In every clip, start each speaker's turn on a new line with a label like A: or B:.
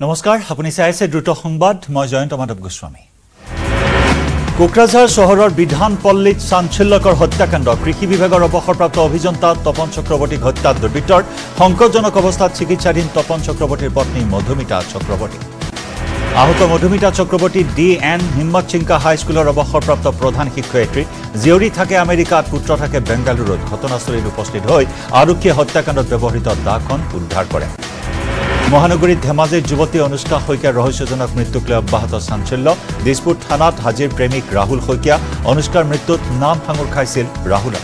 A: নমস্কাৰ আপুনি চাই আছে দ্ৰুত সংবাদ মই জয়ন্ত মাধৱ গোস্বামী। কোকৰাঝাৰ চহৰৰ বিধানপল্লীত চাঞ্চল্যকৰ হত্যাকাণ্ড কৃষি বিভাগৰ অৱসৰপ্ৰাপ্ত অভিযন্তা তপন চক্ৰৱৰ্তীক হত্যাত দুৰ্বৃত্তৰ সংকটজনক অৱস্থাত চিকিৎসাধীন তপন চক্ৰৱৰ্তীৰ পত্নী মধুমিতা চক্ৰৱৰ্তী। আহত মধুমিতা চক্ৰৱৰ্তী ডি এন হিম্মত চিংকা হাইস্কুলৰ অৱসৰপ্ৰাপ্ত প্ৰধান শিক্ষয়িত্ৰী জীয়ৰী থাকে আমেৰিকাত পুত্ৰ থাকে বেংগালুৰুত। ঘটনাস্থলীত উপস্থিত হৈ আৰক্ষীয়ে হত্যাকাণ্ডত ব্যৱহৃত দাখন উদ্ধাৰ কৰে। মহানগৰীত ধেমাজিৰ যুৱতী অনুষ্কা শইকীয়াৰ ৰহস্যজনক মৃত্যুক লৈ অব্যাহত চাঞ্চল্য। দিছপুৰ থানাত হাজিৰ প্ৰেমিক ৰাহুল শইকীয়া। অনুষ্কাৰ মৃত্যুত নাম সাঙুৰ খাইছিল ৰাহুলে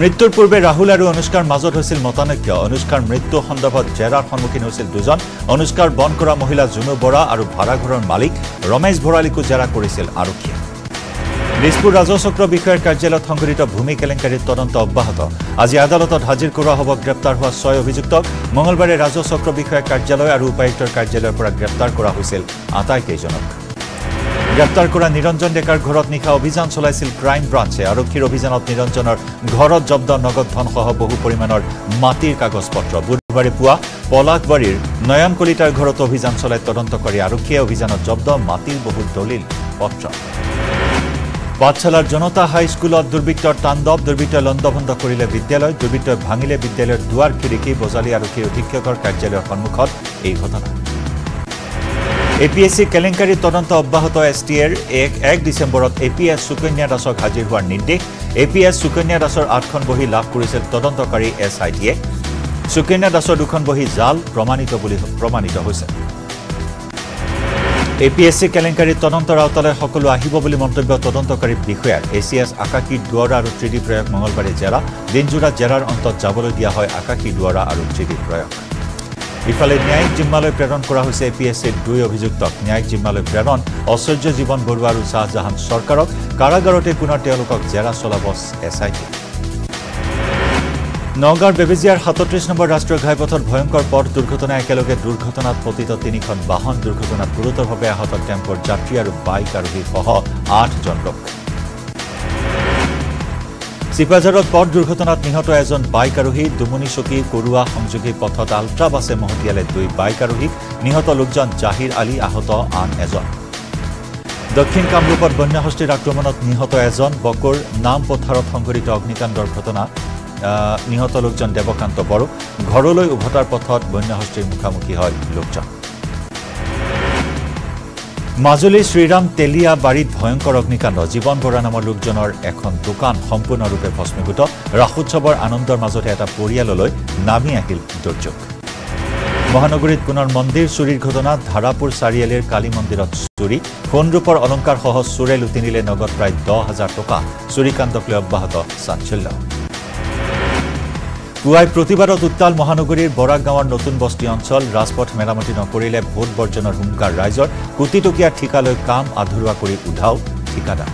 A: মৃত্যুৰ পূৰ্বে ৰাহুল আৰু অনুষ্কাৰ মাজত হৈছিল মতানৈক্য। অনুষ্কাৰ মৃত্যু সন্দৰ্ভত জেৰাৰ সন্মুখীন হৈছিল দুজন। অনুষ্কাৰ বন কৰা মহিলা জুনু বৰা আৰু ভাড়াঘৰৰ মালিক ৰমেশ ভৰালীকো জেৰা কৰিছিল আৰক্ষীয়ে। দিছপুৰ ৰাজচক্ৰ বিষয়াৰ কাৰ্যালয়ত সংঘটিত ভূমি কেলেংকাৰীৰ তদন্ত অব্যাহত। আজি আদালতত হাজিৰ কৰোৱা হ'ব গ্ৰেপ্তাৰ হোৱা ছয় অভিযুক্তক। মঙলবাৰে ৰাজচক্ৰ বিষয়াৰ কাৰ্যালয় আৰু উপায়ুক্তৰ কাৰ্যালয়ৰ পৰা গ্ৰেপ্তাৰ কৰা হৈছিল আটাইকেইজনক। গ্ৰেপ্তাৰ কৰা নিৰঞ্জন ডেকাৰ ঘৰত নিশা অভিযান চলাইছিল ক্ৰাইম ব্ৰাঞ্চে। আৰক্ষীৰ অভিযানত নিৰঞ্জনৰ ঘৰত জব্দ নগদ ধনসহ বহু পৰিমাণৰ মাটিৰ কাগজ পত্ৰ বুধবাৰে পুৱা পলাশবাৰীৰ নয়ন কলিতাৰ ঘৰত অভিযান চলাই তদন্তকাৰী আৰক্ষীয়ে অভিযানত জব্দ মাটিৰ বহু দলিল পত্ৰ পাঠশালাৰ জনতা হাইস্কুলত দুৰ্বৃত্তৰ তাণ্ডৱ দুৰ্বৃত্তই লণ্ডভণ্ড কৰিলে বিদ্যালয় দুৰ্বৃত্তই ভাঙিলে বিদ্যালয়ৰ দুৱাৰ খিৰিকী বজালী আৰক্ষীৰ অধীক্ষকৰ কাৰ্যালয়ৰ সন্মুখত এই ঘটনা। এ পি এছ চি কেলেংকাৰীৰ তদন্ত অব্যাহত এছ টি এৰ এক এক ডিচেম্বৰত এ পি এছ সুকন্যা দাসক হাজিৰ হোৱাৰ নিৰ্দেশ। এ পি এছ সুকন্যা দাসৰ আঠখন বহী লাভ কৰিছিল তদন্তকাৰী এছ আই টিয়ে সুকন্যা দাসৰ দুখন বহী জাল প্ৰমাণিত বুলি প্ৰমাণিত হৈছে। এ পি এছ চি কেলেংকাৰীৰ তদন্তৰ আওতালৈ সকলো আহিব বুলি মন্তব্য তদন্তকাৰী বিষয়াৰ। এ চি এছ আকাশী দুৱৰা আৰু থ্ৰী ডি প্ৰয়োগ মঙলবাৰে জেৰা দিনজোৰা জেৰাৰ অন্তত যাবলৈ দিয়া হয় আকাশী দুৱৰা আৰু থ্ৰী ডি প্ৰয়োগ। ইফালে ন্যায়িক জিম্মালৈ প্ৰেৰণ কৰা হৈছে এ পি এছ চিৰ দুই অভিযুক্তক। ন্যায়িক জিম্মালৈ প্ৰেৰণ ঐশ্বৰ্য জীৱন বৰুৱা আৰু শ্বাহজাহান চৰকাৰক। কাৰাগাৰতে পুনৰ তেওঁলোকক জেৰা চলাব এছ আই টি। নগাঁৱৰ বেবেজিয়াৰ সাতত্ৰিশ নম্বৰ ৰাষ্ট্ৰীয় ঘাইপথত ভয়ংকৰ পথ দুৰ্ঘটনা একেলগে দুৰ্ঘটনাত পতিত তিনিখন বাহন দুৰ্ঘটনাত গুৰুতৰভাৱে আহত টেম্পৰ যাত্ৰী আৰু বাইক আৰোহীসহ আঠজন লোক। চিপাঝাৰত পথ দুৰ্ঘটনাত নিহত এজন বাইক আৰোহী দুমনি চকী কৰোৱা সংযোগী পথত আল্ট্ৰা বাছে মহতিয়ালে দুই বাইক আৰোহীক। নিহত লোকজন জাহিৰ আলী আহত আন এজন। দক্ষিণ কামৰূপত বন্যাহস্তীৰ আক্ৰমণত নিহত এজন বকুৰ নাম পথাৰত সংঘটিত অগ্নিকাণ্ডৰ ঘটনা। নিহত লোকজন দেৱকান্ত বড়ো। ঘৰলৈ উভতাৰ পথত বন্যাহস্তীৰ মুখামুখি হয় লোকজন। মাজুলীৰ শ্ৰীৰাম তেলিয়া বাৰীত ভয়ংকৰ অগ্নিকাণ্ড। জীৱন বৰা নামৰ লোকজনৰ এখন দোকান সম্পূৰ্ণৰূপে ভস্মীভূত। ৰাসোৎসৱৰ আনন্দৰ মাজতে এটা পৰিয়াললৈ নামি আহিল দুৰ্যোগ। মহানগৰীত পুনৰ মন্দিৰ চুৰিৰ ঘটনা ধাৰাপুৰ চাৰিআলিৰ কালী মন্দিৰত চুৰি সোণৰূপৰ অলংকাৰসহ চোৰে লুটি নিলে নগদ প্ৰায় দহ হাজাৰ টকা। চুৰিকাণ্ডক লৈ অব্যাহত চাঞ্চল্য। পুৱাই প্ৰতিবাদত উত্তাল মহানগৰীৰ বৰাক গাঁৱৰ নতুন বস্তি অঞ্চল ৰাজপথ মেৰামতি নকৰিলে ভোট বৰ্জনৰ হুংকাৰ। ৰাইজৰ কোটি টকীয়া ঠিকালৈ কাম আধৰুৱা কৰি উধাও ঠিকাদাৰ।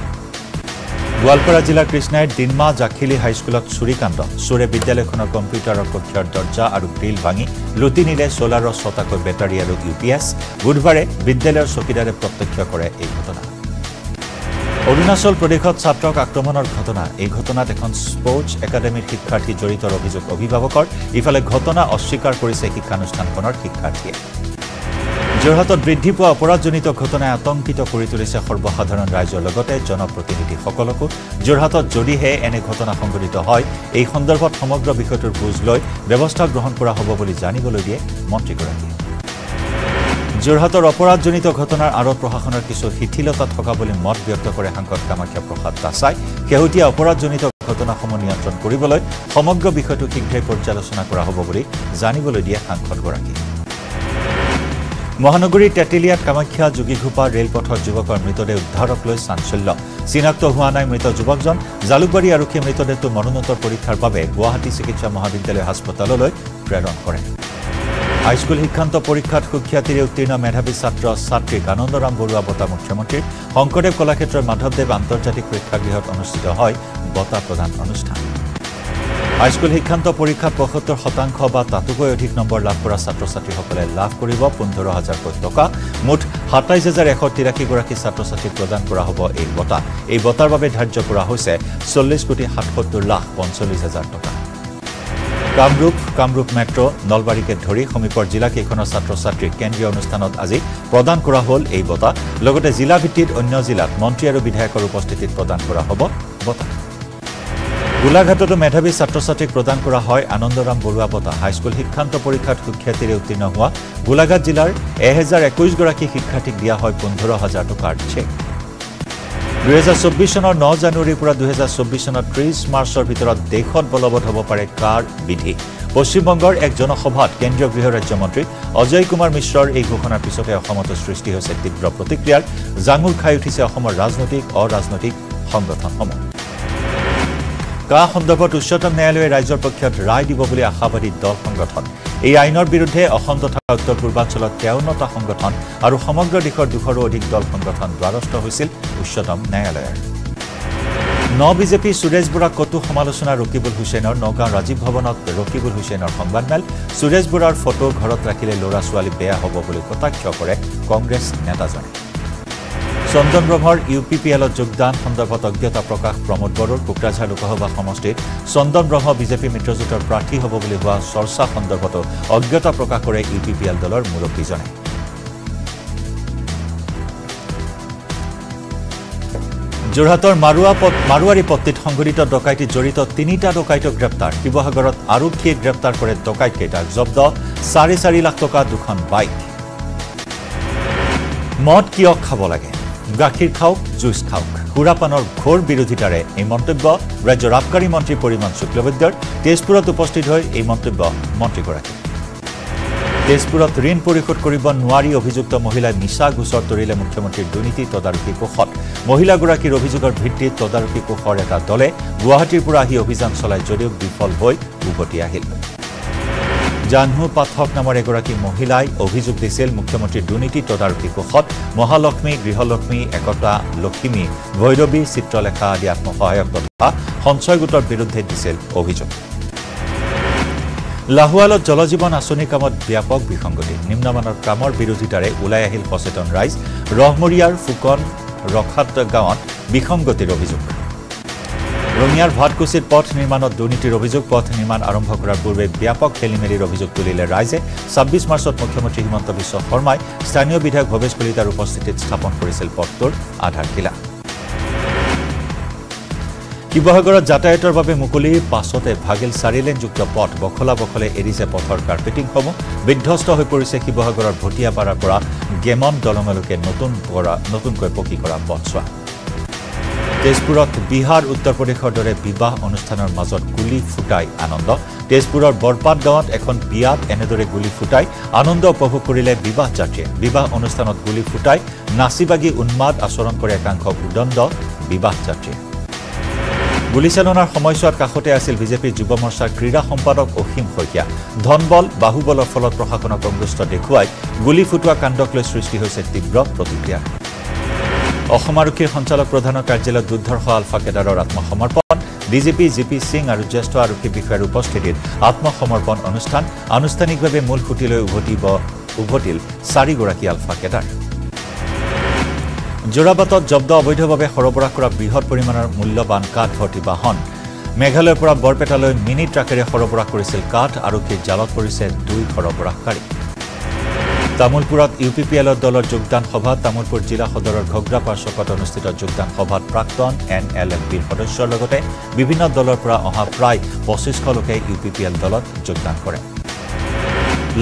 A: গোৱালপাৰা জিলাৰ কৃষ্ণাইৰ দিনমা জাখিলি হাইস্কুলত চুৰিকাণ্ড চোৰে বিদ্যালয়খনৰ কম্পিউটাৰৰ কক্ষৰ দৰ্জা আৰু গ্ৰিল ভাঙি লুটি নিলে ছলাৰৰ ছটাকৈ বেটাৰী আৰু ইউ পি এছ। বুধবাৰে বিদ্যালয়ৰ চকীদাৰে প্ৰত্যক্ষ কৰে এই ঘটনা। অৰুণাচল প্ৰদেশত ছাত্ৰক আক্ৰমণৰ ঘটনা। এই ঘটনাত এখন স্পৰ্টছ একাডেমীৰ শিক্ষাৰ্থী জড়িতৰ অভিযোগ অভিভাৱকৰ। ইফালে ঘটনা অস্বীকাৰ কৰিছে শিক্ষানুষ্ঠানখনৰ শিক্ষাৰ্থীয়ে। যোৰহাটত বৃদ্ধি পোৱা অপৰাধজনিত ঘটনাই আতংকিত কৰি তুলিছে সৰ্বসাধাৰণ ৰাইজৰ লগতে জনপ্ৰতিনিধিসকলকো। যোৰহাটত যদিহে এনে ঘটনা সংঘটিত হয় এই সন্দৰ্ভত সমগ্ৰ বিষয়টোৰ বুজ লৈ ব্যৱস্থা গ্ৰহণ কৰা হ'ব বুলি জানিবলৈ দিয়ে মন্ত্ৰীগৰাকীয়ে। যোৰহাটৰ অপৰাধজনিত ঘটনাৰ আঁৰত প্ৰশাসনৰ কিছু শিথিলতা থকা বুলি মত ব্যক্ত কৰে সাংসদ কামাখ্যা প্ৰসাদ দাসাই। শেহতীয়া অপৰাধজনিত ঘটনাসমূহ নিয়ন্ত্ৰণ কৰিবলৈ সমগ্ৰ বিষয়টো শীঘ্ৰে পৰ্যালোচনা কৰা হ'ব বুলি জানিবলৈ দিয়ে সাংসদগৰাকীয়ে মহানগৰীৰ তেতেলিয়াত কামাখ্যা যোগীঘোপা ৰেলপথৰ যুৱকৰ মৃতদেহ উদ্ধাৰক লৈ চাঞ্চল্য। চিনাক্ত হোৱা নাই মৃত যুৱকজন। জালুকবাৰী আৰক্ষীয়ে মৃতদেহটো মৰণোত্তৰ পৰীক্ষাৰ বাবে গুৱাহাটী চিকিৎসা মহাবিদ্যালয় হাস্পতাললৈ প্ৰেৰণ কৰে। হাইস্কুল শিক্ষান্ত পৰীক্ষাত সুখ্যাতিৰে উত্তীৰ্ণ মেধাৱী ছাত্ৰ ছাত্ৰীক আনন্দৰাম বৰুৱা বঁটা মুখ্যমন্ত্ৰীৰ শংকৰদেৱ কলাক্ষেত্ৰৰ মাধৱদেৱ আন্তৰ্জাতিক প্ৰেক্ষাগৃহত অনুষ্ঠিত হয় বঁটা প্ৰদান অনুষ্ঠান। হাইস্কুল শিক্ষান্ত পৰীক্ষাত পঁয়সত্তৰ শতাংশ বা তাতোকৈ অধিক নম্বৰ লাভ কৰা ছাত্ৰ ছাত্ৰীসকলে লাভ কৰিব পোন্ধৰ হাজাৰকৈ টকা। মুঠ সাতাইছ হাজাৰ এশ তিৰাশীগৰাকী ছাত্ৰ ছাত্ৰীক প্ৰদান কৰা হ'ব এই বঁটা। এই বঁটাৰ বাবে ধাৰ্য কৰা হৈছে চল্লিছ কোটি সাতসত্তৰ লাখ পঞ্চল্লিছ হাজাৰ টকা। কামৰূপ কামৰূপ মেট্ৰ' নলবাৰীকে ধৰি সমীপৰ জিলাকেইখনৰ ছাত্ৰ ছাত্ৰীক কেন্দ্ৰীয় অনুষ্ঠানত আজি প্ৰদান কৰা হ'ল এই বঁটা। লগতে জিলাভিত্তিত অন্য জিলাত মন্ত্ৰী আৰু বিধায়কৰ উপস্থিতিত প্ৰদান কৰা হ'ব বঁটা। গোলাঘাটতো মেধাৱী ছাত্ৰ ছাত্ৰীক প্ৰদান কৰা হয় আনন্দৰাম বৰুৱা বঁটা। হাইস্কুল শিক্ষান্ত পৰীক্ষাত সুখ্যাতিৰে উত্তীৰ্ণ হোৱা গোলাঘাট জিলাৰ এহেজাৰ একৈছগৰাকী শিক্ষাৰ্থীক দিয়া হয় পোন্ধৰ হাজাৰ টকাৰ চেক। দুহেজাৰ চৌব্বিছ চনৰ ন জানুৱাৰীৰ পৰা দুহেজাৰ চৌব্বিছ চনৰ ত্ৰিছ মাৰ্চৰ ভিতৰত দেশত বলবৎ হ'ব পাৰে কাৰ বিধি? পশ্চিমবংগৰ এক জনসভাত কেন্দ্ৰীয় গৃহ ৰাজ্যমন্ত্ৰী অজয় কুমাৰ মিশ্ৰৰ এই ঘোষণাৰ পিছতে অসমতো সৃষ্টি হৈছে তীব্ৰ প্ৰতিক্ৰিয়াৰ। জাঙুৰ খাই উঠিছে অসমৰ ৰাজনৈতিক অৰাজনৈতিক সংগঠনসমূহ। কা সন্দৰ্ভত উচ্চতম ন্যায়ালয়ে ৰাইজৰ পক্ষত ৰায় দিব বুলি আশাবাদী দল সংগঠন। এই আইনৰ বিৰুদ্ধে অসম তথা উত্তৰ পূৰ্বাঞ্চলত তেৱন্নটা সংগঠন আৰু সমগ্ৰ দেশৰ দুশৰো অধিক দল সংগঠন দ্বাৰস্থ হৈছিল উচ্চতম ন্যায়ালয়ৰ ন বিজেপি সুৰেশ বৰাক কতো সমালোচনা ৰকিবুল হুছেইনৰ নগাঁও ৰাজীৱ ভৱনত ৰকিবুল হুছেইনৰ সংবাদমেল সুৰেশ বৰাৰ ফটো ঘৰত ৰাখিলে ল'ৰা ছোৱালী বেয়া হ'ব বুলি কটাক্ষ কৰে কংগ্ৰেছ নেতাজনে। চন্দন ব্ৰহ্মৰ ইউ পি পি এলত যোগদান সন্দৰ্ভত অজ্ঞতা প্ৰকাশ প্ৰমোদ বড়োৰ কোকৰাঝাৰ লোকসভা সমষ্টিত চন্দন ব্ৰহ্ম বিজেপি মিত্ৰজোঁটৰ প্ৰাৰ্থী হ'ব বুলি হোৱা চৰ্চা সন্দৰ্ভতো অজ্ঞতা প্ৰকাশ কৰে ইউ পি পি এল দলৰ মুৰব্বীজনে। যোৰহাটৰ মাৰুৱা মাৰুৱাৰী পট্টিত সংঘটিত ডকাইতিত জড়িত তিনিটা ডকাইতক গ্ৰেপ্তাৰ। শিৱসাগৰত আৰক্ষীয়ে গ্ৰেপ্তাৰ কৰে ডকাইতকেইটাক। জব্দ চাৰি চাৰি লাখ টকা দুখন বাইক। মদ কিয় খাব লাগে? গাখীৰ খাওক জুইচ খাওক। সুৰাপানৰ ঘোৰ বিৰোধিতাৰে এই মন্তব্য ৰাজ্যৰ আবকাৰী মন্ত্ৰী পৰিমল শুক্লবৈদ্যৰ। তেজপুৰত উপস্থিত হৈ এই মন্তব্য মন্ত্ৰীগৰাকী তেজপুৰত ঋণ পৰিশোধ কৰিব নোৱাৰি অভিযুক্ত মহিলাই মিছা গোচৰ তৰিলে মুখ্যমন্ত্ৰীৰ দুৰ্নীতি তদাৰকী কোষত। মহিলাগৰাকীৰ অভিযোগৰ ভিত্তিত তদাৰকী কোষৰ এটা দলে গুৱাহাটীৰ পৰা আহি অভিযান চলাই যদিও বিফল হৈ উভতি আহিল। জাহ্নু পাঠক নামৰ এগৰাকী মহিলাই অভিযোগ দিছিল মুখ্যমন্ত্ৰীৰ দুৰ্নীতি তদাৰকী কোষত মহালক্ষ্মী গৃহলক্ষ্মী একতা লক্ষ্মী ভৈৰৱী চিত্ৰলেখা আদি আত্মসহায়ক তথা সঞ্চয় গোটৰ বিৰুদ্ধে দিছিল অভিযোগ। লাহোৱালত জলজীৱন আঁচনিৰ কামত ব্যাপক বিসংগতি। নিম্নমানৰ কামৰ বিৰোধিতাৰে ওলাই আহিল সচেতন ৰাইজ। ৰহমৰীয়াৰ ফুকন ৰখাত গাঁৱত বিসংগতিৰ অভিযোগ। ৰঙিয়াৰ ভাটকুছিত পথ নিৰ্মাণত দুৰ্নীতিৰ অভিযোগ পথ নিৰ্মাণ আৰম্ভ কৰাৰ পূৰ্বে ব্যাপক খেলি মেলিৰ অভিযোগ তুলিলে ৰাইজে। ছাব্বিছ মাৰ্চত মুখ্যমন্ত্ৰী হিমন্ত বিশ্ব শৰ্মাই স্থানীয় বিধায়ক ভৱেশ কলিতাৰ উপস্থিতিত স্থাপন কৰিছিল পথটোৰ আধাৰশিলা শিৱসাগৰত যাতায়াতৰ বাবে মুকলি পাছতে ভাগিল চাৰিলেনযুক্ত পথ বখলা বখলে এৰিছে পথৰ কাৰ্পেটিংসমূহ। বিধ্বস্ত হৈ পৰিছে শিৱসাগৰৰ ভটিয়াপাৰাৰ পৰা গেমন দলঙলৈকে নতুন নতুনকৈ পকী কৰা পথছোৱা তেজপুৰত বিহাৰ উত্তৰ প্ৰদেশৰ দৰে বিবাহ অনুষ্ঠানৰ মাজত গুলী ফুটাই আনন্দ। তেজপুৰৰ বৰপাত গাঁৱত এখন বিয়াত এনেদৰে গুলী ফুটাই আনন্দ উপভোগ কৰিলে বিবাহ যাত্ৰীয়ে। বিবাহ অনুষ্ঠানত গুলী ফুটাই নাচি বাগি উন্মাদ আচৰণ কৰে একাংশ উদণ্ড বিবাহ যাত্ৰীয়ে। গুলীচালনাৰ সময়ছোৱাত কাষতে আছিল বিজেপিৰ যুৱ মৰ্চাৰ ক্ৰীড়া সম্পাদক অসীম শইকীয়া। ধনবল বাহুবলৰ ফলত প্ৰশাসনক অংগুষ্ট দেখুৱাই গুলী ফুটোৱা কাণ্ডক লৈ সৃষ্টি হৈছে তীব্ৰ প্ৰতিক্ৰিয়া। অসম আৰক্ষীৰ সঞ্চালক প্ৰধানৰ কাৰ্যালয়ত দুৰ্ধৰ্ষ আলফা কেডাৰৰ আত্মসমৰ্পণ ডিজিপি জি পি সিং আৰু জ্যেষ্ঠ আৰক্ষী বিষয়াৰ উপস্থিতিত আত্মসমৰ্পণ অনুষ্ঠান আনুষ্ঠানিকভাৱে মূল সুঁতিলৈ উভতিব উভতিল চাৰিগৰাকী আলফা কেডাৰ। যোৰাবাটত জব্দ অবৈধভাৱে সৰবৰাহ কৰা বৃহৎ পৰিমাণৰ মূল্যৱান কাঠ ভৰ্তি বাহন। মেঘালয়ৰ পৰা বৰপেটালৈ মিনি ট্ৰাকেৰে সৰবৰাহ কৰিছিল কাঠ আৰক্ষীৰ জালত পৰিছে দুই সৰবৰাহকাৰী। তামোলপুৰত ইউ পি পি এলৰ দলৰ যোগদান সভাত তামোলপুৰ জিলা সদৰৰ ঘগ্ৰাপাৰ চকত অনুষ্ঠিত যোগদান সভাত প্ৰাক্তন এন এল এম পিৰ সদস্যৰ লগতে বিভিন্ন দলৰ পৰা অহা প্ৰায় পঁচিছশ লোকে ইউ পি পি এল দলত যোগদান কৰে।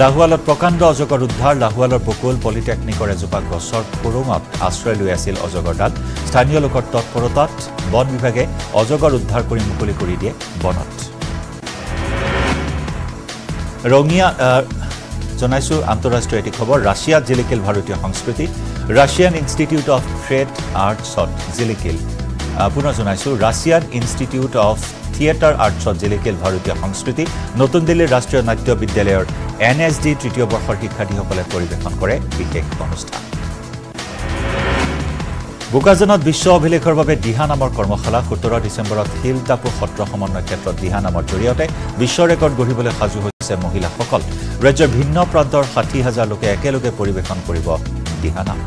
A: লাহোৱালত প্ৰকাণ্ড অজগৰ উদ্ধাৰ লাহোৱালৰ বকুল পলিটেকনিকৰ এজোপা গছৰ খুৰুঙত আশ্ৰয় লৈ আছিল অজগৰডাল স্থানীয় লোকৰ তৎপৰতাত বন বিভাগে অজগৰ উদ্ধাৰ কৰি মুকলি কৰি দিয়ে বনত। ৰঙিয়া জনাইছো আন্তঃৰাষ্ট্ৰীয় এটি খবৰ ৰাছিয়াত জিলিকিল ভাৰতীয় সংস্কৃতি ৰাছিয়ান ইনষ্টিটিউট অফ ট্ৰেড আৰ্টছত জিলিকিল। পুনৰ জনাইছো ৰাছিয়ান ইনষ্টিটিউট অফ থিয়েটাৰ আৰ্টছত জিলিকিল ভাৰতীয় সংস্কৃতি নতুন দিল্লীৰ ৰাষ্ট্ৰীয় নাট্য বিদ্যালয়ৰ এন এছ ডি তৃতীয় বৰ্ষৰ শিক্ষাৰ্থীসকলে পৰিৱেশন কৰে বিশেষ অনুষ্ঠান। বোকাজানত বিশ্ব অভিলেখৰ বাবে দিহা নামৰ কৰ্মশালা সোতৰ ডিচেম্বৰত শিল টাপু সত্ৰ সমন্বয় ক্ষেত্ৰত দিহা নামৰ জৰিয়তে বিশ্ব ৰেকৰ্ড গঢ়িবলৈ সাজু হৈছে মহিলাসকল। ৰাজ্যৰ ভিন্ন প্ৰান্তৰ ষাঠি হাজাৰ লোকে একেলগে পৰিৱেশন কৰিব দিহা নাম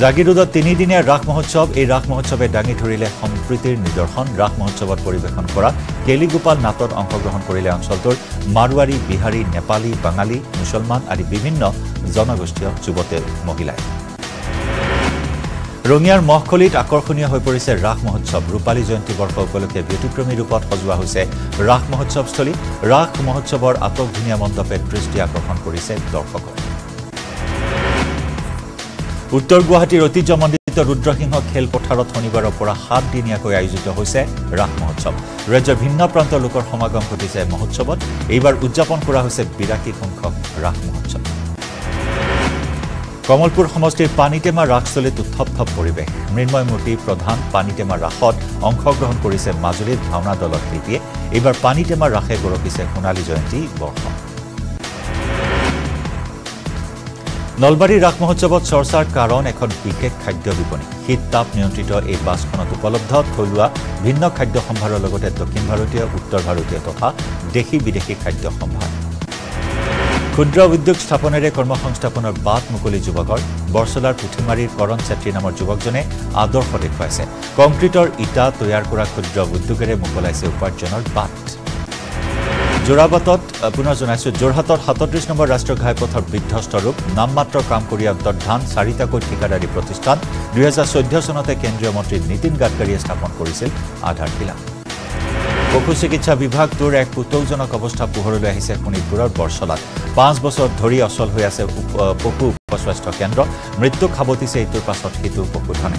A: জাগিৰোডত তিনিদিনীয়া ৰাস মহোৎসৱ এই ৰাস মহোৎসৱে দাঙি ধৰিলে সম্প্ৰীতিৰ নিদৰ্শন। ৰাস মহোৎসৱত পৰিৱেশন কৰা কেলিগোপাল নাটত অংশগ্ৰহণ কৰিলে অঞ্চলটোৰ মাৰোৱাৰী বিহাৰী নেপালী বাঙালী মুছলমান আদি বিভিন্ন জনগোষ্ঠীয় যুৱতে মহিলাই। ৰঙিয়াৰ মহখলিত আকৰ্ষণীয় হৈ পৰিছে ৰাস মহোৎসৱ। ৰূপালী জয়ন্তী বৰ্ষ উপলক্ষে ব্যতিক্ৰমী ৰূপত সজোৱা হৈছে ৰাস মহোৎসৱস্থলী। ৰাস মহোৎসৱৰ আটকধুনীয়া মণ্ডপে দৃষ্টি আকৰ্ষণ কৰিছে দৰ্শকক উত্তৰ গুৱাহাটীৰ ঐতিহ্যমণ্ডিত ৰুদ্ৰসিংহ খেলপথাৰত শনিবাৰৰ পৰা সাতদিনীয়াকৈ আয়োজিত হৈছে ৰাস মহোৎসৱ। ৰাজ্যৰ ভিন্ন প্ৰান্তৰ লোকৰ সমাগম ঘটিছে মহোৎসৱত। এইবাৰ উদযাপন কৰা হৈছে বিৰাশী সংখ্যক ৰাস মহোৎসৱ। কমলপুৰ সমষ্টিৰ পানীটেমা ৰাসস্থলীত উত্থপ্ত পৰিৱেশ। মৃন্ময় মূৰ্তি প্ৰধান পানীটেমা ৰাসত অংশগ্ৰহণ কৰিছে মাজুলীৰ ভাওনা দলৰ শিল্পীয়ে এইবাৰ পানীটেমা ৰাসে গৰকিছে সোণালী জয়ন্তী বৰ্ষ নলবাৰীৰ ৰাস মহোৎসৱত চৰ্চাৰ কাৰণ এখন বিশেষ খাদ্য বিপণী। শীত তাপ নিয়ন্ত্ৰিত এই বাছখনত উপলব্ধ থলুৱা ভিন্ন খাদ্য সম্ভাৰৰ লগতে দক্ষিণ ভাৰতীয় উত্তৰ ভাৰতীয় তথা দেশী বিদেশী খাদ্য সম্ভাৰ। ক্ষুদ্ৰ উদ্যোগ স্থাপনেৰে কৰ্মসংস্থাপনৰ বাট মুকলি যুৱকৰ বৰচলাৰ পুথিমাৰীৰ কৰণ চেত্ৰী নামৰ যুৱকজনে আদৰ্শ দেখুৱাইছে। কংক্ৰিটৰ ইটা তৈয়াৰ কৰা ক্ষুদ্ৰ উদ্যোগেৰে মোকলাইছে উপাৰ্জনৰ বাট। যোৰাবাটত পুনৰ জনাইছো যোৰহাটত সাতত্ৰিশ নম্বৰ ৰাষ্ট্ৰীয় ঘাইপথৰ বিধ্বস্ত ৰূপ নামমাত্ৰ কাম কৰি অন্তৰ্ধান চাৰিটাকৈ ঠিকাদাৰী প্ৰতিষ্ঠান দুহেজাৰ চৈধ্য চনতে কেন্দ্ৰীয় মন্ত্ৰী নীতিন গাডকাৰীয়ে স্থাপন কৰিছিল আধাৰশিলা পশু চিকিৎসা বিভাগটোৰ এক পুতৌজনক অৱস্থা পোহৰলৈ আহিছে শোণিতপুৰৰ বৰচলাত। পাঁচ বছৰ ধৰি অচল হৈ আছে পশু উপস্বাস্থ্য কেন্দ্ৰ। মৃত্যুক সাৱটিছে ইটোৰ পাছত সিটো পশুধনে।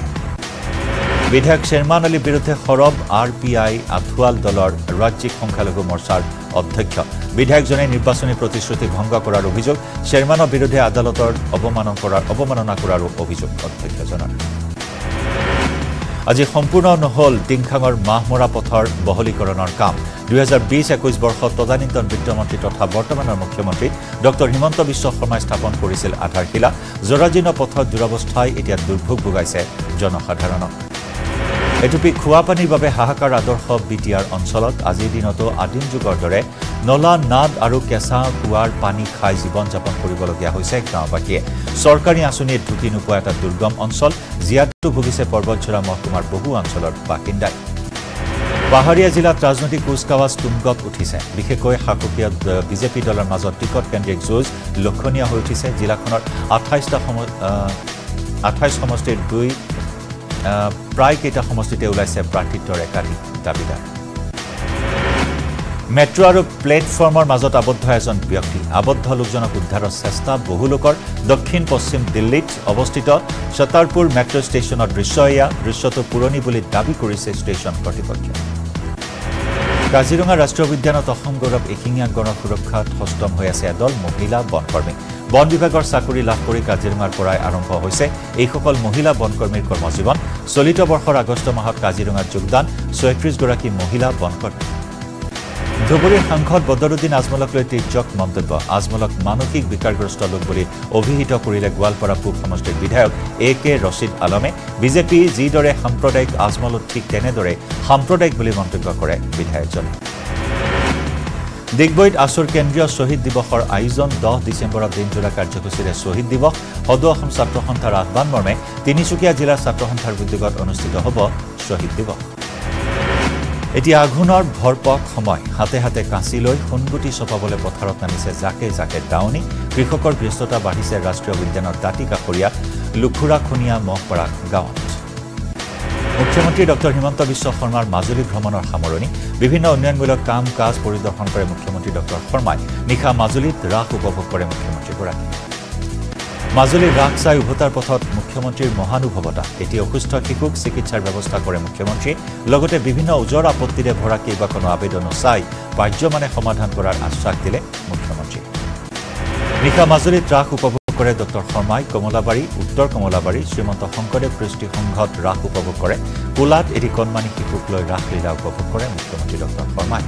A: বিধায়ক শ্বেৰমান আলীৰ বিৰুদ্ধে সৰব আৰ পি আই আঠুৱাল দলৰ ৰাজ্যিক সংখ্যালঘু মৰ্চাৰ অধ্যক্ষ। বিধায়কজনে নিৰ্বাচনী প্ৰতিশ্ৰুতি ভংগ কৰাৰ অভিযোগ শ্বেৰমানৰ বিৰুদ্ধে আদালতৰ অৱমাননা কৰাৰ অৱমাননা কৰাৰো অভিযোগ অধ্যক্ষজনৰ। আজি সম্পূৰ্ণ নহল টিংখাঙৰ মাহমৰা পথৰ বহলীকৰণৰ কাম। দুহেজাৰ বিছ একৈছ বৰ্ষত তদানীন্তন বিত্তমন্ত্ৰী তথা বৰ্তমানৰ মুখ্যমন্ত্ৰী ডঃ হিমন্ত বিশ্ব শৰ্মাই স্থাপন কৰিছিল আধাৰশিলা। জৰাজীৰ্ণ পথৰ দুৰৱস্থাই এতিয়া দুৰ্ভোগ ভোগাইছে জনসাধাৰণক। এটুপি খোৱাপানীৰ বাবে হাহাকাৰ আদৰ্শ বি টি আৰ অঞ্চলত আজিৰ দিনতো আদিম যুগৰ দৰে নলা নাদ আৰু কেঁচা কুঁৱাৰ পানী খাই জীৱন যাপন কৰিবলগীয়া হৈছে গাঁওবাসীয়ে। চৰকাৰী আঁচনিয়ে ঢুকি নোপোৱা এটা দুৰ্গম অঞ্চল জীয়াতো ভুগিছে পৰ্বতচোৰা মহকুমাৰ বহু অঞ্চলৰ বাসিন্দাই। পাহাৰীয়া জিলাত ৰাজনৈতিক কুচকাৱাজ তুংগত উঠিছে। বিশেষকৈ শাসকীয় বিজেপি দলৰ মাজত টিকট কেন্দ্ৰিক যুঁজ লক্ষণীয় হৈ উঠিছে। জিলাখনৰ আঠাইছটা সম আঠাইছ সমষ্টিৰ দুই প্ৰায় কেইটা সমষ্টিতে ওলাইছে প্ৰাৰ্থিত্বৰ একাধিক দাবীদাৰ। মেট্ৰ' আৰু প্লেটফৰ্মৰ মাজত আবদ্ধ এজন ব্যক্তি। আবদ্ধ লোকজনক উদ্ধাৰৰ চেষ্টা বহু লোকৰ। দক্ষিণ পশ্চিম দিল্লীত অৱস্থিত ছটাৰপুৰ মেট্ৰ' ষ্টেচনৰ দৃশ্য এয়া। দৃশ্যটো পুৰণি বুলি দাবী কৰিছে ষ্টেচন কৰ্তৃপক্ষই। কাজিৰঙা ৰাষ্ট্ৰীয় উদ্যানত অসম গৌৰৱ এশিঙীয়া গড়ৰ সুৰক্ষাত সষ্টম হৈ আছে এদল মহিলা বনকৰ্মী বন বিভাগৰ চাকৰি লাভ কৰি কাজিৰঙাৰ পৰাই আৰম্ভ হৈছে এইসকল মহিলা বনকৰ্মীৰ কৰ্মজীৱন। চলিত বৰ্ষৰ আগষ্ট মাহত কাজিৰঙাত যোগদান। ছয়ত্ৰিছগৰাকী মহিলা বনকৰ্মী ধুবুৰীৰ সাংসদ বদৰুদ্দিন আজমলক লৈ তীৰ্যক মন্তব্য। আজমলক মানসিক বিকাৰগ্ৰস্ত লোক বুলি অভিহিত কৰিলে গোৱালপাৰা পূব সমষ্টিৰ বিধায়ক এ কে ৰছিদ আলমে। বিজেপি যিদৰে সাম্প্ৰদায়িক আজমলত ঠিক তেনেদৰে সাম্প্ৰদায়িক বুলি মন্তব্য কৰে বিধায়কজনে। ডিগবৈত আছুৰ কেন্দ্ৰীয় শ্বহীদ দিৱসৰ আয়োজন দহ ডিচেম্বৰত দিনজোৰা কাৰ্যসূচীৰে শ্বহীদ দিৱস। সদৌ অসম ছাত্ৰ সন্থাৰ আহ্বান মৰ্মে তিনিচুকীয়া জিলাৰ ছাত্ৰ সন্থাৰ উদ্যোগত অনুষ্ঠিত হ'ব শ্বহীদ দিৱস। এতিয়া আঘোণৰ ভৰপক সময়। হাতে হাতে কাঁচি লৈ সোণগুটি চপাবলৈ পথাৰত নামিছে জাকে জাকে দাৱনী। কৃষকৰ ব্যস্ততা বাঢ়িছে ৰাষ্ট্ৰীয় উদ্যানৰ দাঁতি কাষৰীয়া লুখুৰাখনীয়া মহপৰা গাঁৱত। মুখ্যমন্ত্ৰী ডঃ হিমন্ত বিশ্ব শৰ্মাৰ মাজুলী ভ্ৰমণৰ সামৰণি। বিভিন্ন উন্নয়নমূলক কাম কাজ পৰিদৰ্শন কৰে মুখ্যমন্ত্ৰী ডঃ শৰ্মাই। নিশা মাজুলীত ৰাস উপভোগ কৰে মুখ্যমন্ত্ৰীগৰাকী। মাজুলীৰ ৰাস চাই উভতাৰ পথত মুখ্যমন্ত্ৰীৰ মহানুভৱতা। এতিয়া অসুস্থ শিশুক চিকিৎসাৰ ব্যৱস্থা কৰে মুখ্যমন্ত্ৰীয়ে লগতে বিভিন্ন ওজৰ আপত্তিৰে ভৰা কেইবাখনো আবেদনো চাই পাৰ্যমানে সমাধান কৰাৰ আশ্বাস দিলে মুখ্যমন্ত্ৰীয়ে নিশা মাজুলীত ৰাস উপভোগ কৰে ডঃ শৰ্মাই। কমলাবাৰী উত্তৰ কমলাবাৰী শ্ৰীমন্ত শংকৰদেৱ কৃষ্টি সংঘত ৰাস উপভোগ কৰে। কোলাত এটি কণমানি শিশুক লৈ ৰাসলীলা উপভোগ কৰে মুখ্যমন্ত্ৰী ডঃ শৰ্মাই।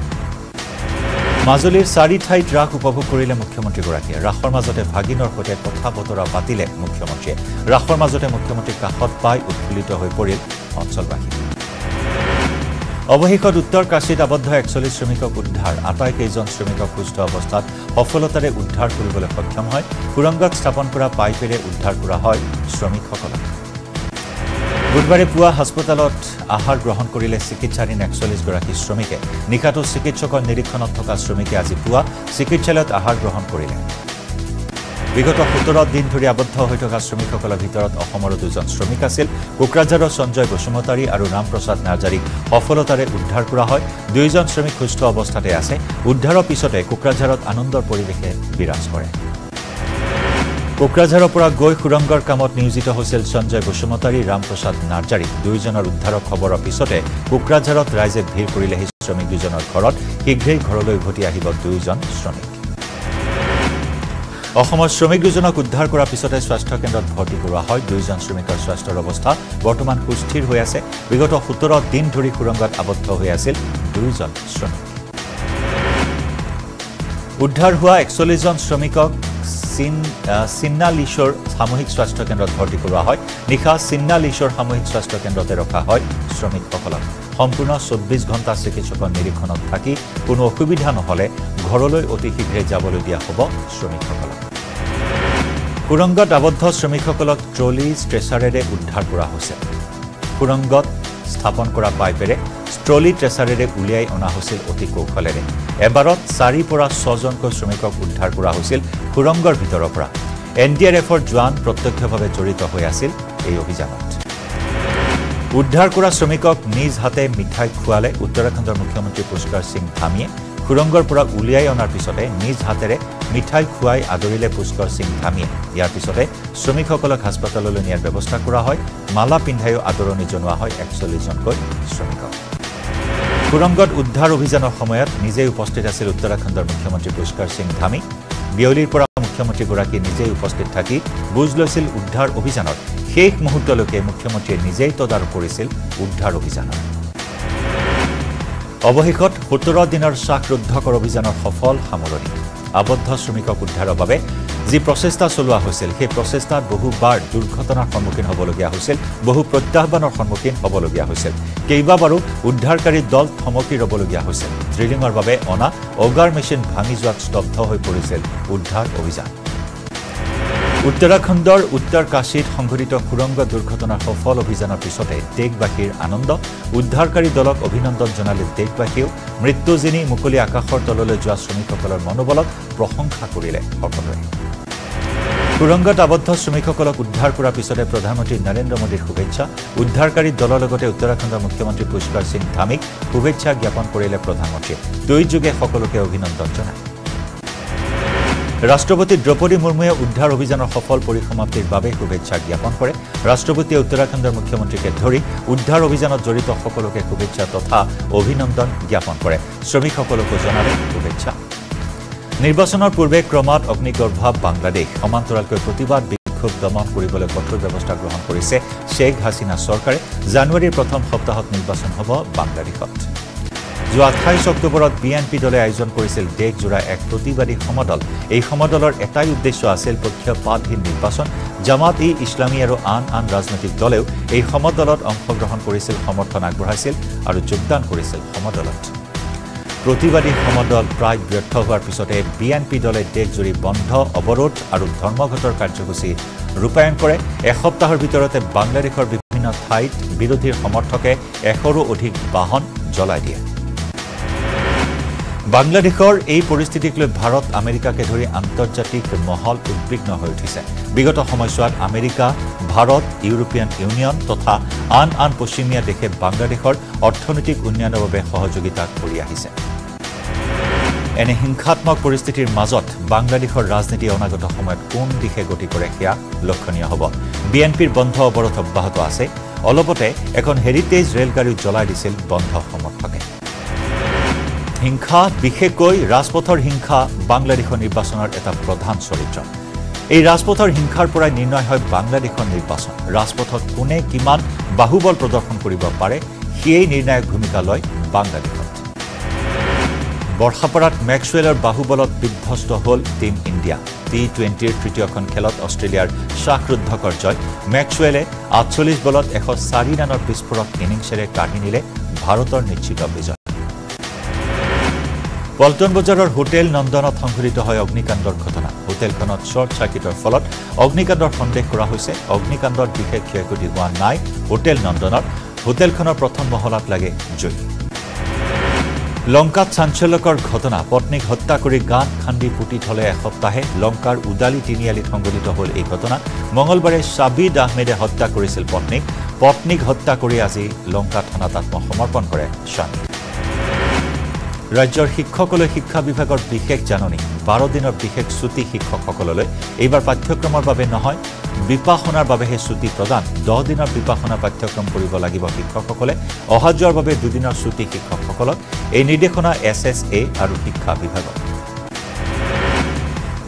A: মাজুলীৰ চাৰি ঠাইত ৰাস উপভোগ কৰিলে মুখ্যমন্ত্ৰীগৰাকীয়ে। ৰাসৰ মাজতে ভাগিনৰ সৈতে কথা বতৰা পাতিলে মুখ্যমন্ত্ৰীয়ে। ৰাসৰ মাজতে মুখ্যমন্ত্ৰীক কাষত পাই উৎফুল্লিত হৈ পৰিল অঞ্চলবাসী। অৱশেষত উত্তৰ কাশীত আবদ্ধ একচল্লিছ শ্ৰমিকক উদ্ধাৰ। আটাইকেইজন শ্ৰমিকক সুস্থ অৱস্থাত সফলতাৰে উদ্ধাৰ কৰিবলৈ সক্ষম হয়। সুৰংগত স্থাপন কৰা পাইপেৰে উদ্ধাৰ কৰা হয় শ্ৰমিকসকলক। বুধবাৰে পুৱা হাস্পতালত আহাৰ গ্ৰহণ কৰিলে চিকিৎসাধীন একচল্লিছগৰাকী শ্ৰমিকে। নিশাটো চিকিৎসকৰ নিৰীক্ষণত থকা শ্ৰমিকে আজি পুৱা চিকিৎসালয়ত আহাৰ গ্ৰহণ কৰিলে। বিগত সোতৰ দিন ধৰি আবদ্ধ হৈ থকা শ্ৰমিকসকলৰ ভিতৰত অসমৰো দুজন শ্ৰমিক আছিল। কোকৰাঝাৰৰ সঞ্জয় বসুমতাৰী আৰু ৰামপ্ৰসাদ নাৰ্জাৰীক সফলতাৰে উদ্ধাৰ কৰা হয়। দুয়োজন শ্ৰমিক সুস্থ অৱস্থাতে আছে। উদ্ধাৰৰ পিছতে কোকৰাঝাৰত আনন্দৰ পৰিৱেশে বিৰাজ কৰে। কোকৰাঝাৰৰ পৰা গৈ সুৰংগৰ কামত নিয়োজিত হৈছিল সঞ্জয় বসুমতাৰী ৰামপ্ৰসাদ নাৰ্জাৰী দুয়োজনৰ উদ্ধাৰৰ খবৰৰ পিছতে কোকৰাঝাৰত ৰাইজে ভিৰ কৰিলেহি শ্ৰমিক দুজনৰ ঘৰত। শীঘ্ৰেই ঘৰলৈ উভতি আহিব দুয়োজন শ্ৰমিক। অসমৰ শ্ৰমিক দুজনক উদ্ধাৰ কৰাৰ পিছতে স্বাস্থ্য কেন্দ্ৰত ভৰ্তি কৰোৱা হয়। দুয়োজন শ্ৰমিকৰ স্বাস্থ্যৰ অৱস্থা বৰ্তমান সুস্থিৰ হৈ আছে। বিগত সোতৰ দিন ধৰি সুৰংগত আবদ্ধ হৈ আছিল দুয়োজন শ্ৰমিক। উদ্ধাৰ হোৱা একচল্লিছজন শ্ৰমিকক চিন চিন্নালিছৰ সামূহিক স্বাস্থ্য কেন্দ্ৰত ভৰ্তি কৰোৱা হয়। নিশা চিন্নালিছৰ সামূহিক স্বাস্থ্য কেন্দ্ৰতে ৰখা হয় শ্ৰমিকসকলক। সম্পূৰ্ণ চৌব্বিছ ঘণ্টা চিকিৎসকৰ নিৰীক্ষণত থাকি কোনো অসুবিধা নহ'লে ঘৰলৈ অতি শীঘ্ৰে যাবলৈ দিয়া হ'ব শ্ৰমিকসকলক। সুৰংগত আবদ্ধ শ্ৰমিকসকলক ট্ৰলি ষ্ট্ৰেচাৰেৰে উদ্ধাৰ কৰা হৈছে। সুৰংগত স্থাপন কৰা পাইপেৰে ট্ৰলি ট্ৰেচাৰেৰে উলিয়াই অনা হৈছিল অতি কৌশলেৰে। এবাৰত চাৰিৰ পৰা ছজনকৈ শ্ৰমিকক উদ্ধাৰ কৰা হৈছিল সুৰংগৰ ভিতৰৰ পৰা। এন ডি আৰ এফৰ জোৱান প্ৰত্যক্ষভাৱে জড়িত হৈ আছিল এই অভিযানত। উদ্ধাৰ কৰা শ্ৰমিকক নিজ হাতে মিঠাই খুৱালে উত্তৰাখণ্ডৰ মুখ্যমন্ত্ৰী পুষ্কৰ সিং ধামীয়ে সুৰংগৰ পৰা উলিয়াই অনাৰ পিছতে নিজ হাতেৰে মিঠাই খুৱাই আদৰিলে পুষ্কৰ সিং ধামীয়ে ইয়াৰ পিছতে শ্ৰমিকসকলক হাস্পতাললৈ নিয়াৰ ব্যৱস্থা কৰা হয়। মালা পিন্ধাইও আদৰণি জনোৱা হয় একচল্লিছজনকৈ শ্ৰমিকক। সুৰংগত উদ্ধাৰ অভিযানৰ সময়ত নিজেই উপস্থিত আছিল উত্তৰাখণ্ডৰ মুখ্যমন্ত্ৰী পুষ্কৰ সিং ধামী। বিয়লিৰ পৰা মুখ্যমন্ত্ৰীগৰাকী নিজেই উপস্থিত থাকি বুজ লৈছিল উদ্ধাৰ অভিযানৰ শেষ মুহূৰ্তলৈকে মুখ্যমন্ত্ৰীয়ে নিজেই তদাৰক কৰিছিল উদ্ধাৰ অভিযানৰ অৱশেষত সোতৰ দিনৰ শ্বাসৰুদ্ধকৰ অভিযানৰ সফল সামৰণি। আবদ্ধ শ্ৰমিকক উদ্ধাৰৰ বাবে যি প্ৰচেষ্টা চলোৱা হৈছিল সেই প্ৰচেষ্টাত বহুবাৰ দুৰ্ঘটনাৰ সন্মুখীন হ'বলগীয়া হৈছিল বহু প্ৰত্যাহ্বানৰ সন্মুখীন হ'বলগীয়া হৈছিল। কেইবাবাৰো উদ্ধাৰকাৰী দল থমকি ৰ'বলগীয়া হৈছিল। ড্ৰিলিঙৰ বাবে অনা অগাৰ মেচিন ভাঙি যোৱাত স্তব্ধ হৈ পৰিছিল উদ্ধাৰ অভিযান। উত্তৰাখণ্ডৰ উত্তৰ কাশীত সংঘটিত সুৰংগ দুৰ্ঘটনাৰ সফল অভিযানৰ পিছতে দেশবাসীৰ আনন্দ উদ্ধাৰকাৰী দলক অভিনন্দন জনালে দেশবাসীয়েও মৃত্যুজিনী মুকলি আকাশৰ তললৈ যোৱা শ্ৰমিকসকলৰ মনোবলক প্ৰশংসা কৰিলে সকলোৱে। সুৰংগত আবদ্ধ শ্ৰমিকসকলক উদ্ধাৰ কৰাৰ পিছতে প্ৰধানমন্ত্ৰী নৰেন্দ্ৰ মোদীৰ শুভেচ্ছা। উদ্ধাৰকাৰী দলৰ লগতে উত্তৰাখণ্ডৰ মুখ্যমন্ত্ৰী পুষ্কৰ সিং ধামীক শুভেচ্ছা জ্ঞাপন কৰিলে প্ৰধানমন্ত্ৰীয়ে। টুইটযোগে সকলোকে অভিনন্দন জনায়। ৰাষ্ট্ৰপতি দ্ৰৌপদী মুৰ্মুৱে উদ্ধাৰ অভিযানৰ সফল পৰিসমাপ্তিৰ বাবে শুভেচ্ছা জ্ঞাপন কৰে। ৰাষ্ট্ৰপতিয়ে উত্তৰাখণ্ডৰ মুখ্যমন্ত্ৰীকে ধৰি উদ্ধাৰ অভিযানত জড়িত সকলোকে শুভেচ্ছা তথা অভিনন্দন জ্ঞাপন কৰে। শ্ৰমিকসকলকো জনালে শুভেচ্ছা। নিৰ্বাচনৰ পূৰ্বে ক্ৰমাৎ অগ্নিগৰ্ভা বাংলাদেশ। সমান্তৰালকৈ প্ৰতিবাদ বিক্ষোভ দমন কৰিবলৈ কঠোৰ ব্যৱস্থা গ্ৰহণ কৰিছে শ্বেখ হাছিনা চৰকাৰে। জানুৱাৰীৰ প্ৰথম সপ্তাহত নিৰ্বাচন হ'ব বাংলাদেশত। যোৱা আঠাইছ অক্টোবৰত বি এন পি দলে আয়োজন কৰিছিল দেশজোৰা এক প্ৰতিবাদী সমদল। এই সমদলৰ এটাই উদ্দেশ্য আছিল পক্ষপাতহীন নিৰ্বাচন জামাত ই ইছলামী আৰু আন আন ৰাজনৈতিক দলেও এই সমদলত অংশগ্ৰহণ কৰিছিল সমৰ্থন আগবঢ়াইছিল আৰু যোগদান কৰিছিল সমদলত। প্ৰতিবাদী সমদল প্ৰায় ব্যৰ্থ হোৱাৰ পিছতে বি এন পি দলে দেশজুৰি বন্ধ অৱৰোধ আৰু ধৰ্মঘটৰ কাৰ্যসূচী ৰূপায়ণ কৰে। এসপ্তাহৰ ভিতৰতে বাংলাদেশৰ বিভিন্ন ঠাইত বিৰোধীৰ সমৰ্থকে এশৰো অধিক বাহন জ্বলাই দিয়ে। বাংলাদেশৰ এই পৰিস্থিতিক লৈ ভাৰত আমেৰিকাকে ধৰি আন্তৰ্জাতিক মহল উদ্বিগ্ন হৈ উঠিছে। বিগত সময়ছোৱাত আমেৰিকা ভাৰত ইউৰোপীয়ান ইউনিয়ন তথা আন আন পশ্চিমীয়া দেশে বাংলাদেশৰ অৰ্থনৈতিক উন্নয়নৰ বাবে সহযোগিতা কৰি আহিছে। এনে হিংসাত্মক পৰিস্থিতিৰ মাজত বাংলাদেশৰ ৰাজনীতি অনাগত সময়ত কোন দিশে গতি কৰে সেয়া লক্ষণীয় হ'ব। বি এন পিৰ বন্ধ অৱৰোধ অব্যাহত আছে। অলপতে এখন হেৰিটেজ ৰেলগাড়ীও জ্বলাই দিছিল বন্ধ সমৰ্থকে। হিংসা বিশেষকৈ ৰাজপথৰ হিংসা বাংলাদেশৰ নিৰ্বাচনৰ এটা প্ৰধান চৰিত্ৰ। এই ৰাজপথৰ হিংসাৰ পৰাই নিৰ্ণয় হয় বাংলাদেশৰ নিৰ্বাচন। ৰাজপথত কোনে কিমান বাহুবল প্ৰদৰ্শন কৰিব পাৰে সিয়েই নিৰ্ণায়ক ভূমিকা লয় বাংলাদেশত। বৰ্ষাপাৰাত মেক্সৱেলৰ বাহুবলত বিধ্বস্ত হ'ল টীম ইণ্ডিয়া। টি টুৱেণ্টিৰ তৃতীয়খন খেলত অষ্ট্ৰেলিয়াৰ শ্বাসৰুদ্ধকৰ জয়। মেক্সৱেলে আঠচল্লিছ বলত এশ চাৰি ৰানৰ বিস্ফোৰক ইনিংছেৰে কাঢ়ি নিলে ভাৰতৰ নিশ্চিত বিজয়। পল্টন বজাৰৰ হোটেল নন্দনত সংঘটিত হয় অগ্নিকাণ্ডৰ ঘটনা। হোটেলখনত শ্বৰ্ট চাৰ্কিটৰ ফলত অগ্নিকাণ্ডৰ সন্দেহ কৰা হৈছে। অগ্নিকাণ্ডত বিশেষ ক্ষয় ক্ষতি হোৱা নাই হোটেল নন্দনত। হোটেলখনৰ প্ৰথম মহলাত লাগে জুই। লংকাত চাঞ্চল্যকৰ ঘটনা। পত্নীক হত্যা কৰি গাঁত খান্দি পুতি থলে এসপ্তাহে। লংকাৰ উদালি তিনিআলিত সংঘটিত হ'ল এই ঘটনা। মঙলবাৰে ছাবিদ আহমেদে হত্যা কৰিছিল পত্নীক। পত্নীক হত্যা কৰি আজি লংকা থানাত আত্মসমৰ্পণ কৰে স্বামী ৰাজ্যৰ শিক্ষকলৈ শিক্ষা বিভাগৰ বিশেষ জাননী বাৰ দিনৰ বিশেষ ছুটী শিক্ষকসকললৈ। এইবাৰ পাঠ্যক্ৰমৰ বাবে নহয় বিপাসনাৰ বাবেহে ছুটী প্ৰদান। দহ দিনৰ বিপাসনা পাঠ্যক্ৰম কৰিব লাগিব শিক্ষকসকলে। অহা যোৱাৰ বাবে দুদিনৰ ছুটী শিক্ষকসকলক। এই নিৰ্দেশনা এছ এছ এ আৰু শিক্ষা বিভাগত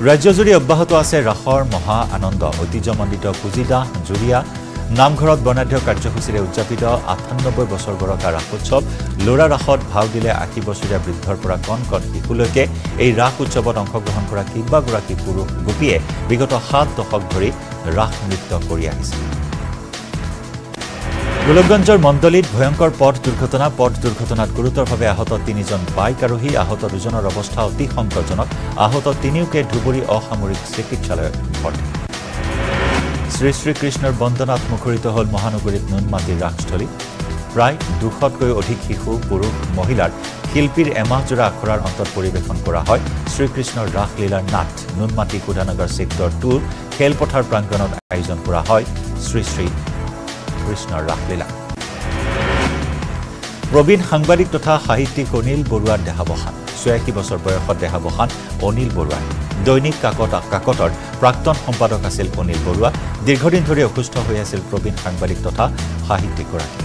A: ৰাজ্যজুৰি অব্যাহত আছে ৰাসৰ মহা আনন্দ। ঐতিহ্যমণ্ডিত কুজিদাহ জুৰিয়া নামঘৰত বৰ্ণাঢ্য কাৰ্যসূচীৰে উদযাপিত আঠান্নব্বৈ বছৰ গৰকা ৰাস উৎসৱ ল'ৰা ৰাসত ভাও দিলে আশী বছৰীয়া বৃদ্ধৰ পৰা কণ কণ শিশুলৈকে। এই ৰাস উৎসৱত অংশগ্ৰহণ কৰা কেইবাগৰাকী পুৰুষ গোপীয়ে বিগত সাত দশক ধৰি ৰাস নৃত্য কৰি আহিছে। গোলকগঞ্জৰ মণ্ডলীত ভয়ংকৰ পথ দুৰ্ঘটনা পথ দুৰ্ঘটনাত গুৰুতৰভাৱে আহত তিনিজন বাইক আৰোহী আহত দুজনৰ অৱস্থা অতি সংকটজনক। আহত তিনিওকে ধুবুৰী অসামৰিক চিকিৎসালয়ত ভৰ্তি। শ্ৰী শ্ৰীকৃষ্ণৰ বন্দনাত মুখৰিত হ'ল মহানগৰীত নুনমাটিৰ ৰাসস্থলী প্ৰায় দুশতকৈ অধিক শিশু পুৰুষ মহিলাৰ শিল্পীৰ এমাহজোৰা আখৰাৰ অন্তত পৰিৱেশন কৰা হয়। শ্ৰীকৃষ্ণৰ ৰাসলীলাৰ নাট নুনমাটি কোধানগৰ ছেক্টৰ টু খেলপথাৰ প্ৰাংগণত আয়োজন কৰা হয়। শ্ৰী শ্ৰী কৃষ্ণৰ ৰাসলীলা। প্ৰবীণ সাংবাদিক তথা সাহিত্যিক অনিল বৰুৱাৰ দেহাৱসান। ছয়াশী বছৰ বয়সত দেহাৱসান অনিল বৰুৱাৰ দৈনিক কাকত কাকতৰ প্ৰাক্তন সম্পাদক আছিল অনিল বৰুৱা। দীৰ্ঘদিন ধৰি অসুস্থ হৈ আছিল প্ৰবীণ সাংবাদিক তথা সাহিত্যিকগৰাকী।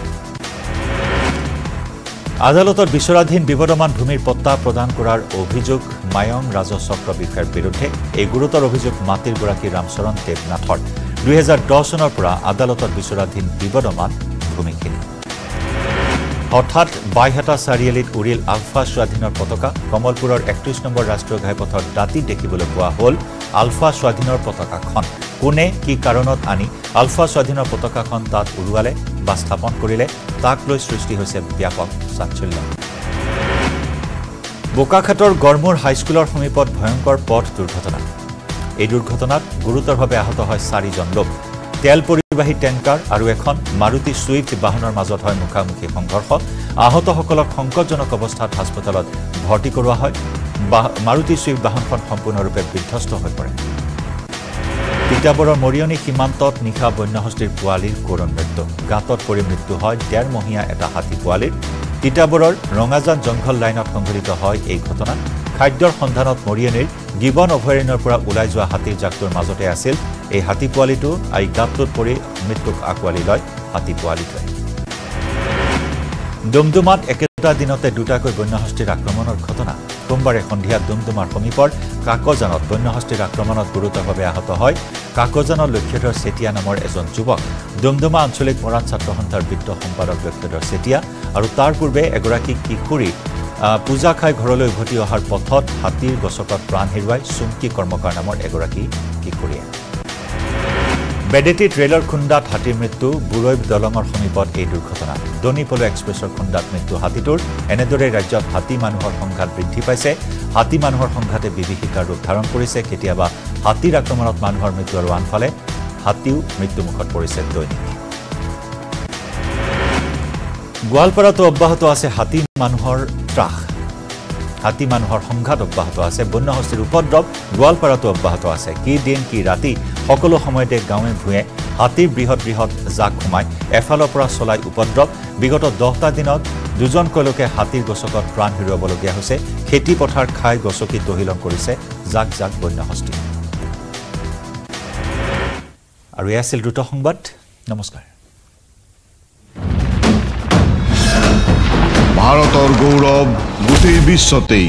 A: আদালতত বিচৰাধীন বিবদমান ভূমিৰ পট্টা প্ৰদান কৰাৰ অভিযোগ মায়ং ৰাজচক্ৰ বিষয়াৰ বিৰুদ্ধে। এই গুৰুতৰ অভিযোগ মাটিৰগৰাকী ৰামচৰণ দেৱনাথৰ। দুহেজাৰ দহ চনৰ পৰা আদালতত বিচৰাধীন বিবদমান ভূমিখিনি। হঠাৎ বাইহাটা চাৰিআলিত উৰিল আলফা স্বাধীনৰ পতাকা কমলপুৰৰ একত্ৰিশ নম্বৰ ৰাষ্ট্ৰীয় ঘাইপথত দাঁতিত দেখিবলৈ পোৱা হ'ল আলফা স্বাধীনৰ পতাকাখন। কোনে কি কাৰণত আনি আলফা স্বাধীনৰ পতাকাখন তাত উৰুৱালে বা স্থাপন কৰিলে তাক লৈ সৃষ্টি হৈছে ব্যাপক চাঞ্চল্য। বোকাখাটৰ গড়মূৰ হাইস্কুলৰ সমীপত ভয়ংকৰ পথ দুৰ্ঘটনা। এই দুৰ্ঘটনাত গুৰুতৰভাৱে আহত হয় চাৰিজন লোক। তেল পৰিবাহী টেংকাৰ আৰু এখন মাৰুতি ছুইফ্ট বাহনৰ মাজত হয় মুখামুখি সংঘৰ্ষ। আহতসকলক সংকটজনক অৱস্থাত হাস্পতালত ভৰ্তি কৰোৱা হয়। মাৰুতি ছুইফ্ট বাহনখন সম্পূৰ্ণৰূপে বিধ্বস্ত হৈ পৰে। তিতাবৰৰ মৰিয়নী সীমান্তত নিশা বন্যহস্তীৰ পোৱালীৰ কৰুণ মৃত্যু। গাঁতত পৰি মৃত্যু হয় ডেৰমহীয়া এটা হাতী পোৱালীৰ। তিতাবৰৰ ৰঙাজান জংঘল লাইনত সংঘটিত হয় এই ঘটনা। খাদ্যৰ সন্ধানত মৰিয়নীৰ গিবন অভয়াৰণ্যৰ পৰা ওলাই যোৱা হাতীৰ জাকটোৰ মাজতে আছিল এই হাতী পোৱালিটো আই গাঁতটোত পৰি মৃত্যুক আঁকোৱালি লয় হাতী পোৱালিটোৱে। ডুমডুমাত একেটা দিনতে দুটাকৈ বন্যহস্তীৰ আক্ৰমণৰ ঘটনা। সোমবাৰে সন্ধিয়া ডুমডুমাৰ সমীপৰ কাকজানত বন্যহস্তীৰ আক্ৰমণত গুৰুতৰভাৱে আহত হয়। কাকজানৰ লক্ষ্যধৰ চেতিয়া নামৰ এজন যুৱক ডুমডুমা আঞ্চলিক মৰাণ ছাত্ৰ সন্থাৰ বিত্ত সম্পাদক লক্ষ্যধৰ চেতিয়া আৰু তাৰ পূৰ্বে এগৰাকী কিশোৰী পূজা খাই ঘৰলৈ উভতি অহাৰ পথত হাতীৰ গছকত প্ৰাণ হেৰুৱাই চুমকি কৰ্মকাৰ নামৰ এগৰাকী কিশোৰীয়ে। বেডেটিত ৰেলৰ খুন্দাত হাতীৰ মৃত্যু বুৰৈ দলঙৰ সমীপত এই দুৰ্ঘটনা। দনিপলো এক্সপ্ৰেছৰ খুন্দাত মৃত্যু হাতীটোৰ। এনেদৰে ৰাজ্যত হাতী মানুহৰ সংঘাত বৃদ্ধি পাইছে। হাতী মানুহৰ সংঘাতে বিভীষিকাৰ ৰূপ ধাৰণ কৰিছে। কেতিয়াবা হাতীৰ আক্ৰমণত মানুহৰ মৃত্যু আৰু আনফালে হাতীও মৃত্যুমুখত পৰিছে দৈনিক। গোৱালপাৰাতো অব্যাহত আছে হাতী মানুহৰ ত্ৰাস। হাতী মানুহৰ সংঘাত অব্যাহত আছে। বন্যহস্তীৰ উপদ্ৰৱ গোৱালপাৰাতো অব্যাহত আছে। কি দিন কি ৰাতি সকলো সময়তে গাঁৱে ভূঞে হাতীৰ বৃহৎ বৃহৎ জাক সোমাই এফালৰ পৰা চলাই উপদ্ৰৱ। বিগত দহটা দিনত দুজনকৈ লোকে হাতীৰ গছকত প্ৰাণ হেৰুৱাবলগীয়া হৈছে। খেতি পথাৰ খাই গছকি তহিলং কৰিছে জাক জাক বন্যহস্তী। আৰু এয়া আছিল দ্ৰুত সংবাদ। নমস্কাৰ।
B: ভাৰতৰ গৌৰৱ গোটেই বিশ্বতেই।